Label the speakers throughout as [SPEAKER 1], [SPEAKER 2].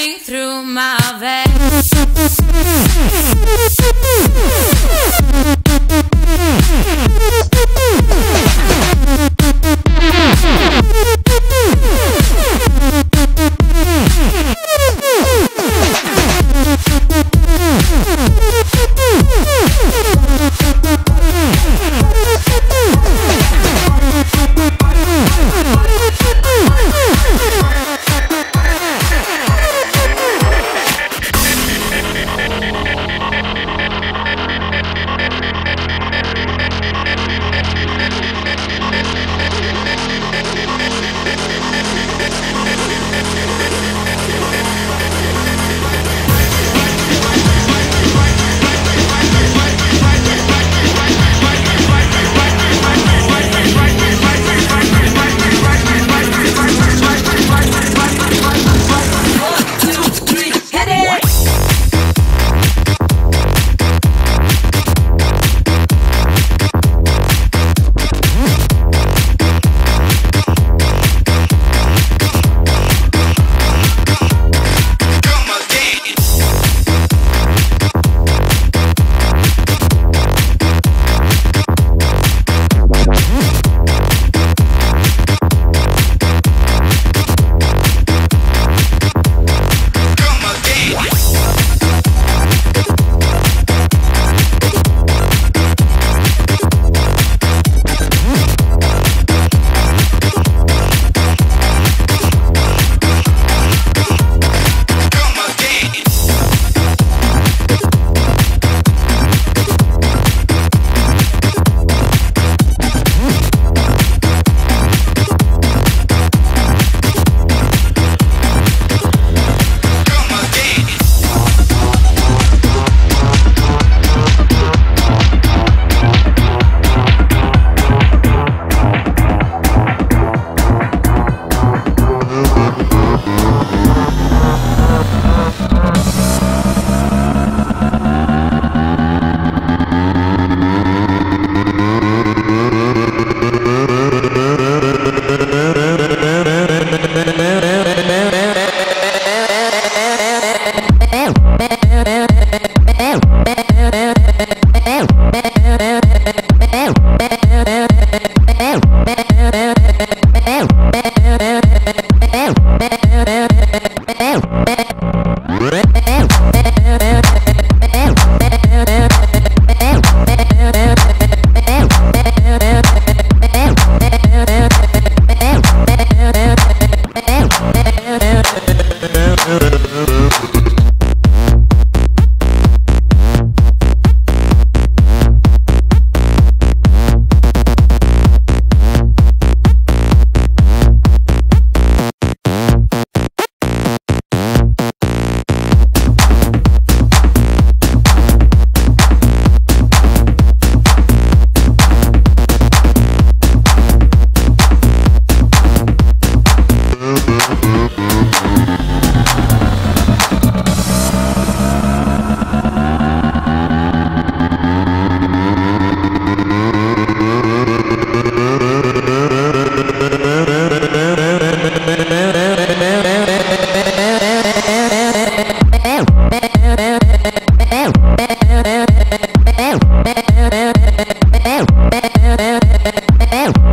[SPEAKER 1] running through my veins.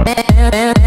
[SPEAKER 2] bad, bad, bad.